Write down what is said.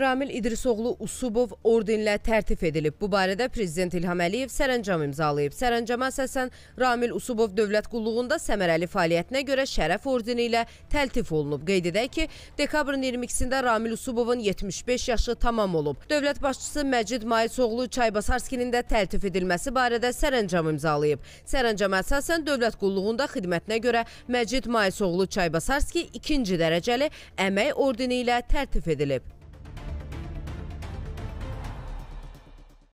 Ramil İdrisoğlu Usubov ordenlə tərtib edilib. Bu barədə Prezident İlham Əliyev sərəncam imzalayıb. Sərəncama əsasən Ramil Usubov dövlət qulluğunda səmərəli fəaliyyətinə görə şərəf ordeni ilə təltif olunub. Qeyd edək ki, dekabrın 22-sində Ramil Usubovun 75 yaşı tamam olub. Dövlət başçısı Məcid Maisoğlu Çaybasarskinin də təltif edilməsi barədə sərəncam imzalayıb. Sərəncama əsasən dövlət qulluğunda xidmətinə görə Məcid Maisoğlu Çaybasarski ikinci dərəcəli əmək ordeni ilə tərtib edilib.